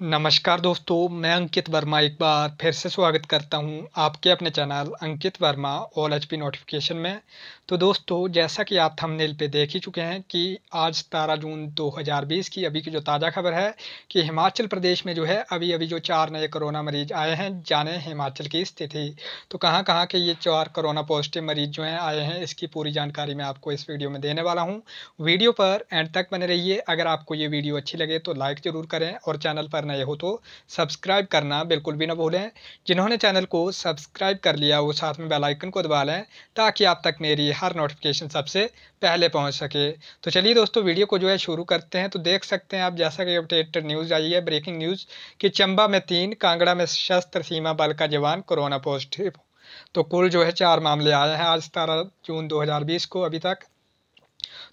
नमस्कार दोस्तों, मैं अंकित वर्मा एक बार फिर से स्वागत करता हूँ आपके अपने channel Ankit Verma all H P notification में। तो दोस्तों, जैसा कि आप थंबनेल पे देख ही चुके हैं कि आज 17 जून 2020 की अभी की जो ताज़ा खबर है कि हिमाचल प्रदेश में जो है अभी अभी जो चार नए कोरोना मरीज़ आए हैं, जाने हिमाचल की स्थिति। तो कहाँ कहाँ के ये चार कोरोना पॉजिटिव मरीज़ जो हैं, आए हैं, इसकी पूरी जानकारी मैं आपको इस वीडियो में देने वाला हूँ। वीडियो पर एंड तक बने रहिए। अगर आपको ये वीडियो अच्छी लगे तो लाइक ज़रूर करें और चैनल पर नए हो तो सब्सक्राइब करना बिल्कुल भी ना भूलें। जिन्होंने चैनल को सब्सक्राइब कर लिया, वो साथ में बेल आइकन को दबा लें, ताकि आप तक मेरी हर नोटिफिकेशन सबसे पहले पहुँच सके। तो चलिए दोस्तों वीडियो को जो है शुरू करते हैं। तो देख सकते हैं आप, जैसा कि अपडेटेड न्यूज़ आई है ब्रेकिंग न्यूज़ कि चंबा में तीन, कांगड़ा में शस्त्र सीमा बल का जवान कोरोना पॉजिटिव तो कुल जो है चार मामले आए हैं आज सतारह जून 2020 को, अभी तक।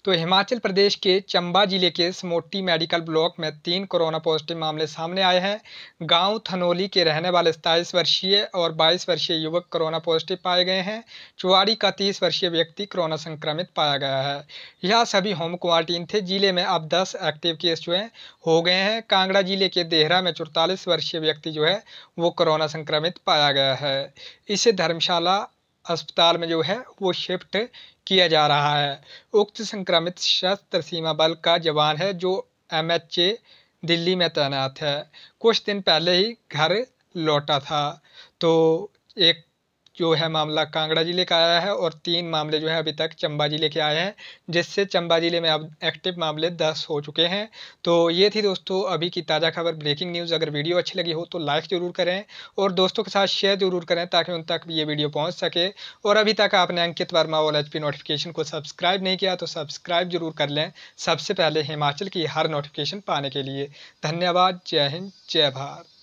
तो हिमाचल प्रदेश के चंबा ज़िले के समोटी मेडिकल ब्लॉक में तीन कोरोना पॉजिटिव मामले सामने आए हैं। गाँव थनोली के रहने वाले सताईस वर्षीय और बाईस वर्षीय युवक कोरोना पॉजिटिव पाए गए हैं। चुवाड़ी का तीस वर्षीय व्यक्ति कोरोना संक्रमित पाया गया है। यह सभी होम क्वारंटीन थे। ज़िले में अब दस एक्टिव केस जो है, हो गए हैं। कांगड़ा ज़िले के देहरा में चौतालीस वर्षीय व्यक्ति जो है, वो कोरोना संक्रमित पाया गया है। इसे धर्मशाला अस्पताल में जो है, वो शिफ्ट किया जा रहा है। उक्त संक्रमित सशस्त्र सीमा बल का जवान है, जो एमएचए दिल्ली में तैनात है। कुछ दिन पहले ही घर लौटा था। तो एक जो है मामला कांगड़ा ज़िले का आया है और तीन मामले जो है अभी तक चंबा ज़िले के आए हैं, जिससे चंबा ज़िले में अब एक्टिव मामले दस हो चुके हैं। तो ये थी दोस्तों अभी की ताज़ा खबर ब्रेकिंग न्यूज़ अगर वीडियो अच्छी लगी हो तो लाइक ज़रूर करें और दोस्तों के साथ शेयर ज़रूर करें ताकि उन तक ये वीडियो पहुँच सके। और अभी तक आपने अंकित वर्मा और एच नोटिफिकेशन को सब्सक्राइब नहीं किया तो सब्सक्राइब ज़रूर कर लें। सबसे पहले हिमाचल की हर नोटिफिकेशन पाने के लिए। धन्यवाद। जय हिंद। जय भारत।